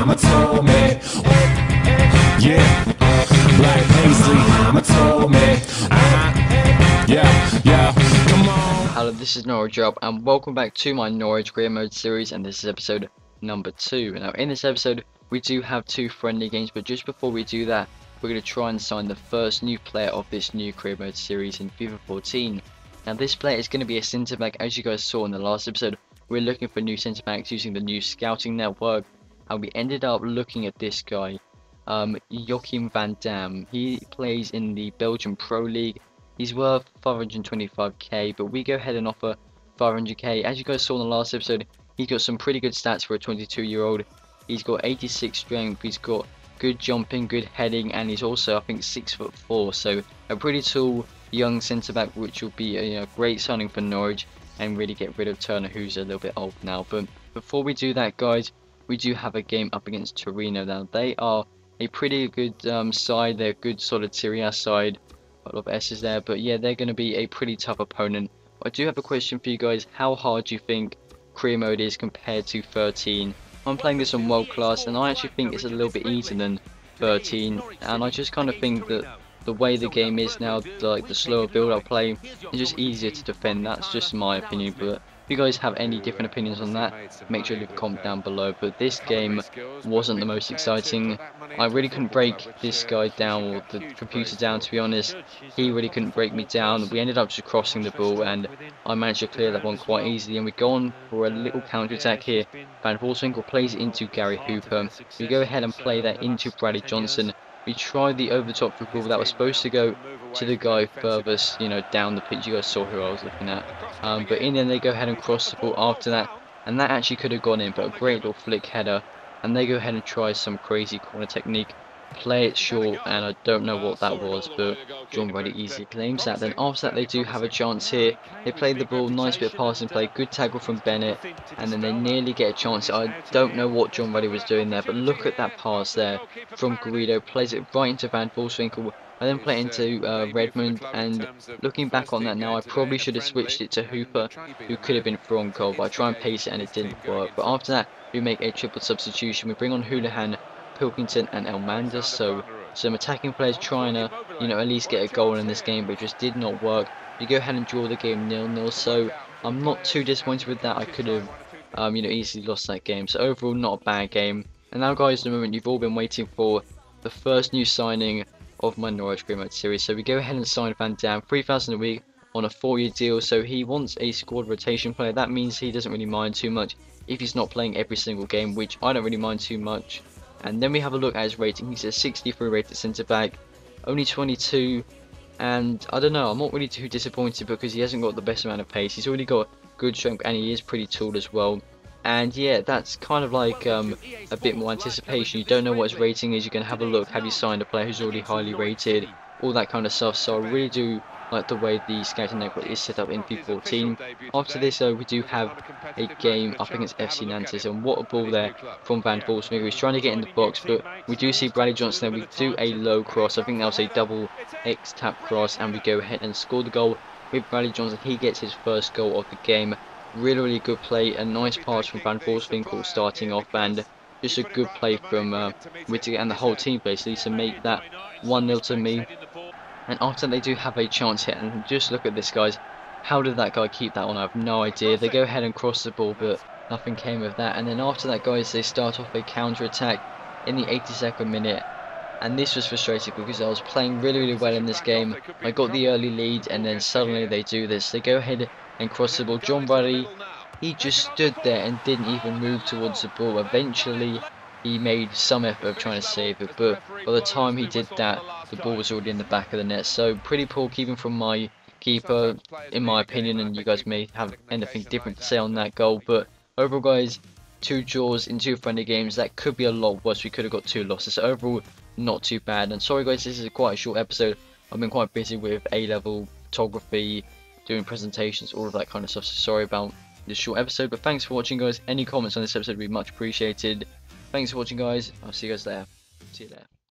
mama told me. Yeah, like Paisley, mama told me. Uh-huh. Yeah, yeah. Hello, this is Norwich Up, and welcome back to my Norwich Career Mode series, and this is episode number 2. Now, in this episode, we do have two friendly games, but just before we do that, we're going to try and sign the first new player of this new Career Mode series in FIFA 14. Now, this player is going to be a centre back, as you guys saw in the last episode. We're looking for new centre backs using the new scouting network, and we ended up looking at this guy um, Joachim van Dam. He plays in the Belgian Pro League. He's worth 525k, but we go ahead and offer 500k. As you guys saw in the last episode, he's got some pretty good stats for a 22 year old. He's got 86 strength, he's got good jumping, good heading, and he's also, I think, 6 foot 4. So, a pretty tall young centre back, which will be a you know, great signing for Norwich and really get rid of Turner, who's a little bit old now. But before we do that, guys, we do have a game up against Torino now. They are a pretty good um, side. They're a good solid Serie A side. A lot of S's there, but yeah, they're going to be a pretty tough opponent. I do have a question for you guys. How hard do you think career mode is compared to 13? I'm playing this on world class, and I actually think it's a little bit easier than 13. And I just kind of think that the way the game is now, like the slower build-up play, is just easier to defend. That's just my opinion, but if you guys have any different opinions on that, make sure you leave a comment down below. But this game wasn't the most exciting. I really couldn't break this guy down, or the computer down, to be honest. He really couldn't break me down. We ended up just crossing the ball, and I managed to clear that one quite easily. And we go on for a little counter-attack here. Van Wolfswinkel plays it into Gary Hooper. We go ahead and play that into Bradley Johnson. We tried the over the top ball that was supposed to go to the guy furthest, you know, down the pitch. You guys saw who I was looking at. Um, but in the end, they go ahead and cross the ball after that. And that actually could have gone in, but a great little flick header. And they go ahead and try some crazy corner technique play it short and I don't know what that was but John Ruddy easily claims that then after that they do have a chance here. They played the ball nice bit of passing play. good tackle from Bennett and then they nearly get a chance. I don't know what John Ruddy was doing there but look at that pass there from Guido plays it right into Van Wolfswinkel I then play it into uh, Redmond and looking back on that now I probably should have switched it to Hooper who could have been thrown goal but I try and pace it and it didn't work. but after that we make a triple substitution. We bring on Hoolahan Pilkington and Elmander. So some attacking players trying to, you know, at least get a goal in this game, but it just did not work. You go ahead and draw the game nil-nil. So I'm not too disappointed with that. I could have, um, you know, easily lost that game. So overall, not a bad game. And now, guys, the moment you've all been waiting for the first new signing of my Norwich Mode series. So we go ahead and sign Van Dam, 3,000 a week on a four-year deal. So he wants a squad rotation player. That means he doesn't really mind too much if he's not playing every single game, which I don't really mind too much. And then we have a look at his rating. He's a 63 rated centre back, only 22. And I don't know, I'm not really too disappointed because he hasn't got the best amount of pace. He's already got good strength and he is pretty tall as well. And yeah, that's kind of like um, a bit more anticipation. You don't know what his rating is. You can have a look. Have you signed a player who's already highly rated? All that kind of stuff. So I really do like the way the scouting network is set up in P14. After this though, we do have a game up against FC Nantes, and what a ball there from Van Wolfswinkel. He's trying to get in the box, but we do see Bradley Johnson there. We do a low cross. I think that was a double X tap cross, and we go ahead and score the goal with Bradley Johnson. He gets his first goal of the game. Really, really good play. A nice pass from Van Wolfswinkel starting off, and just a good play from uh, Whittaker and the whole team basically to make that 1-0 to me and after they do have a chance here, and just look at this, guys. How did that guy keep that one? I have no idea. They go ahead and cross the ball, but nothing came of that. And then after that, guys, they start off a counter-attack in the 82nd minute. And this was frustrating because I was playing really, really well in this game. I got the early lead, and then suddenly they do this. They go ahead and cross the ball. John Ruddy, he just stood there and didn't even move towards the ball. Eventually, he made some effort of trying to save it, but by the time he did that, the ball was already in the back of the net. So pretty poor keeping from my keeper, in my opinion, and you guys may have anything different to say on that goal. But overall, guys, two draws in two friendly games, that could be a lot worse. We could have got two losses. So overall, not too bad. And sorry, guys, this is quite a short episode. I've been quite busy with A-level photography, doing presentations, all of that kind of stuff. So sorry about this short episode. But thanks for watching, guys. Any comments on this episode would be much appreciated. Thanks for watching, guys. I'll see you guys there. See you there.